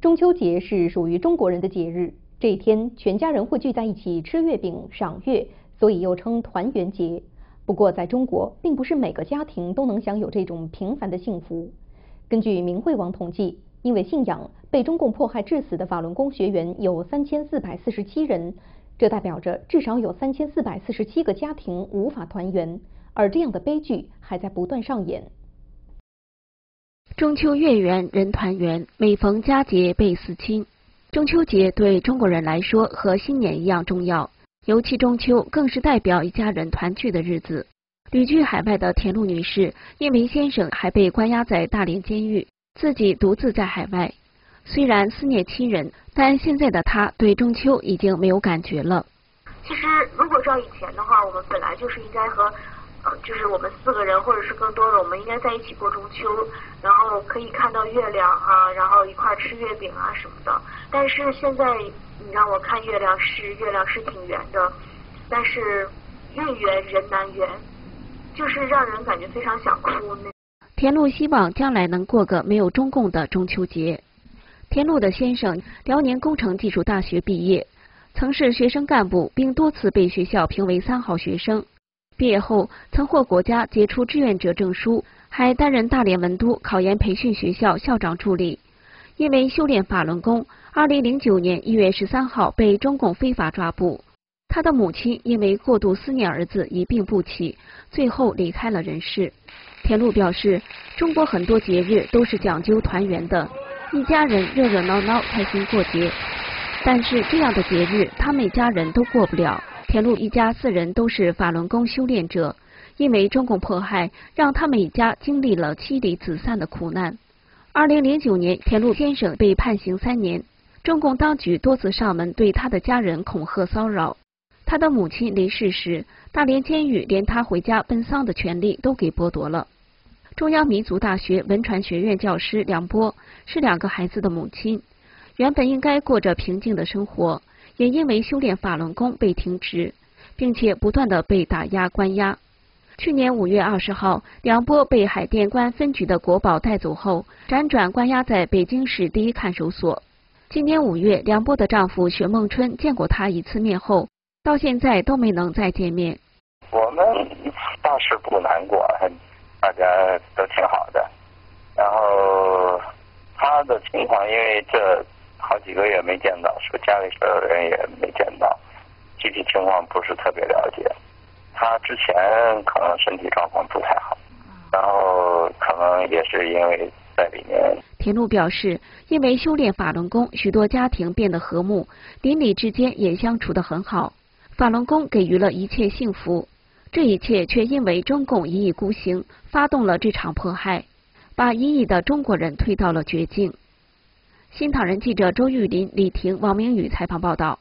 中秋节是属于中国人的节日，这一天全家人会聚在一起吃月饼、赏月，所以又称团圆节。不过，在中国，并不是每个家庭都能享有这种平凡的幸福。根据明慧网统计，因为信仰被中共迫害致死的法轮功学员有三千四百四十七人，这代表着至少有三千四百四十七个家庭无法团圆，而这样的悲剧还在不断上演。中秋月圆人团圆，每逢佳节倍思亲。中秋节对中国人来说和新年一样重要，尤其中秋更是代表一家人团聚的日子。旅居海外的田露女士，因为先生还被关押在大连监狱，自己独自在海外。虽然思念亲人，但现在的她对中秋已经没有感觉了。其实，如果照以前的话，我们本来就是应该和。就是我们四个人，或者是更多的，我们应该在一起过中秋，然后可以看到月亮啊，然后一块吃月饼啊什么的。但是现在你让我看月亮，是月亮是挺圆的，但是月圆人难圆，就是让人感觉非常想哭。田露希望将来能过个没有中共的中秋节。田露的先生辽宁工程技术大学毕业，曾是学生干部，并多次被学校评为三好学生。毕业后，曾获国家杰出志愿者证书，还担任大连文都考研培训学校校长助理。因为修炼法轮功，二零零九年一月十三号被中共非法抓捕。他的母亲因为过度思念儿子，一病不起，最后离开了人世。田露表示，中国很多节日都是讲究团圆的，一家人热热闹闹，开心过节。但是这样的节日，他们一家人都过不了。田路一家四人都是法轮功修炼者，因为中共迫害，让他们一家经历了妻离子散的苦难。二零零九年，田路先生被判刑三年，中共当局多次上门对他的家人恐吓骚扰。他的母亲离世时，大连监狱连他回家奔丧的权利都给剥夺了。中央民族大学文传学院教师梁波是两个孩子的母亲，原本应该过着平静的生活。也因为修炼法轮功被停职，并且不断的被打压关押。去年五月二十号，梁波被海淀公安分局的国保带走后，辗转关押在北京市第一看守所。今年五月，梁波的丈夫雪梦春见过他一次面后，到现在都没能再见面。我们倒是不难过，大家都挺好的。然后他的情况，因为这。好几个月没见到，说家里所有人也没见到，具体情况不是特别了解。他之前可能身体状况不太好，然后可能也是因为在里面。田露表示，因为修炼法轮功，许多家庭变得和睦，邻里之间也相处得很好。法轮功给予了一切幸福，这一切却因为中共一意孤行，发动了这场迫害，把一亿的中国人推到了绝境。新唐人记者周玉林、李婷、王明宇采访报道。